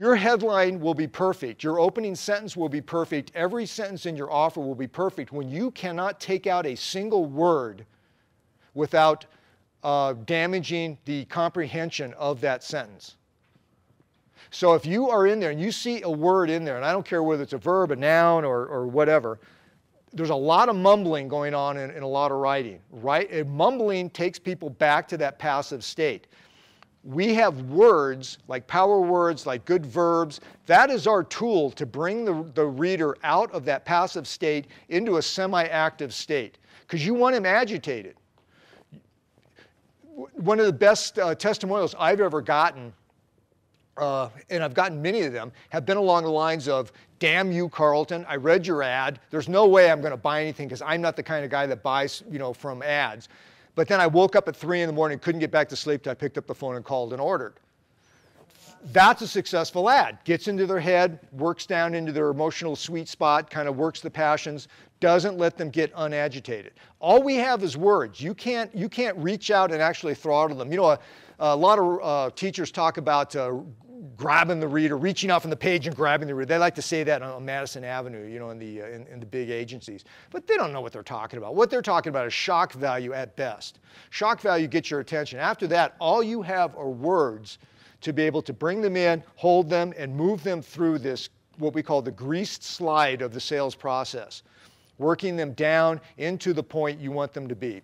Your headline will be perfect. Your opening sentence will be perfect. Every sentence in your offer will be perfect when you cannot take out a single word without uh, damaging the comprehension of that sentence. So if you are in there and you see a word in there, and I don't care whether it's a verb, a noun, or, or whatever, there's a lot of mumbling going on in, in a lot of writing. Right? mumbling takes people back to that passive state we have words like power words, like good verbs. That is our tool to bring the, the reader out of that passive state into a semi active state because you want him agitated. One of the best uh, testimonials I've ever gotten, uh, and I've gotten many of them, have been along the lines of Damn you, Carlton, I read your ad. There's no way I'm going to buy anything because I'm not the kind of guy that buys you know, from ads. But then I woke up at 3 in the morning, couldn't get back to sleep, so I picked up the phone and called and ordered. That's a successful ad. Gets into their head, works down into their emotional sweet spot, kind of works the passions, doesn't let them get unagitated. All we have is words. You can't, you can't reach out and actually throttle them. You know, a, a lot of uh, teachers talk about uh, grabbing the reader, reaching off from the page and grabbing the reader. They like to say that on Madison Avenue, you know, in the, uh, in, in, the big agencies. But they don't know what they're talking about. What they're talking about is shock value at best. Shock value gets your attention. After that, all you have are words to be able to bring them in, hold them, and move them through this, what we call the greased slide of the sales process, working them down into the point you want them to be.